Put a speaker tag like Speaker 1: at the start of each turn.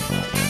Speaker 1: Bye.